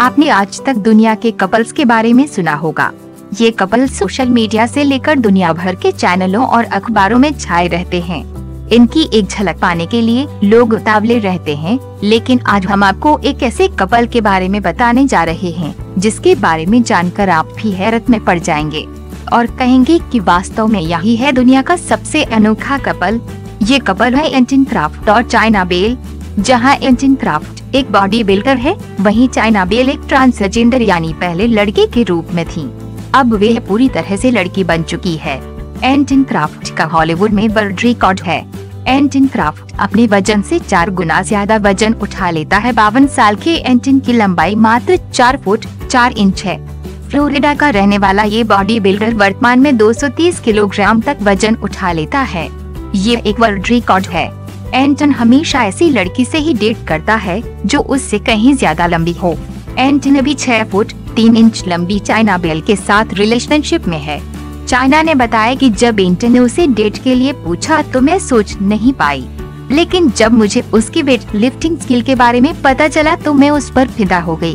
आपने आज तक दुनिया के कपल्स के बारे में सुना होगा। ये कपल सोशल मीडिया से लेकर दुनिया भर के चैनलों और अखबारों में छाए रहते हैं। इनकी एक झलक पाने के लिए लोग उतावले रहते हैं, लेकिन आज हम आपको एक ऐसे कपल के बारे में बताने जा रहे हैं, जिसके बारे में जानकर आप भी हैरत में पड़ जाएँगे। और कहेंगे कि वास्तव में यही है दुनिया का सबसे अनोखा कपल। ये कपल है एंटिन क्राफ्ट और चाइना बेल जहाँ एंटिन क्राफ्ट एक बॉडी बिल्डर है, वहीं चाइना बेल एक ट्रांसजेंडर यानी पहले लड़के के रूप में थी। अब वे पूरी तरह से लड़की बन चुकी है। एंटिन क्राफ्ट का हॉलीवुड में वर्ल्ड रिकॉर्ड है। एंटिन क्राफ्ट अपने वज़न से चार गुना ज़्यादा वज़न उठा लेता है। बावन साल के एंटिन की लंबाई मात्र चार फुट चार इंच है। फ्लोरिडा का रहने वाला ये बॉडी बिल्डर वर्तमान में 230 किलोग्राम तक वज़न उठा लेता है। ये एक वर्ल्ड रिकॉर्ड है। एंटन हमेशा ऐसी लड़की से ही डेट करता है, जो उससे कहीं ज़्यादा लंबी हो। एंटन अभी छह फुट, तीन इंच लंबी चाइना बेल के साथ रिलेशनशिप में है। चाइना ने बताया कि जब एंटन ने उसे डेट के लिए पूछा तो मैं सोच नहीं पाई। लेकिन जब मुझे उसकी वेट लिफ्टिंग स्किल के बारे में पता चला तो मैं उस पर फिदा हो गई।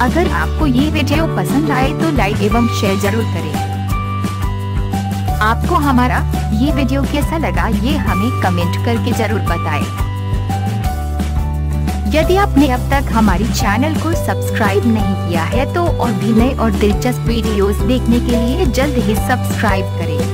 अगर आपको ये वीडियो पसंद आए तो लाइक एवं शेयर ज़रूर करें। आपको हमारा ये वीडियो कैसा लगा ये हमें कमेंट करके ज़रूर बताएँ। यदि आपने अब तक हमारी चैनल को सब्सक्राइब नहीं किया है तो और भी नए और दिलचस्प वीडियोस देखने के लिए जल्द ही सब्सक्राइब करें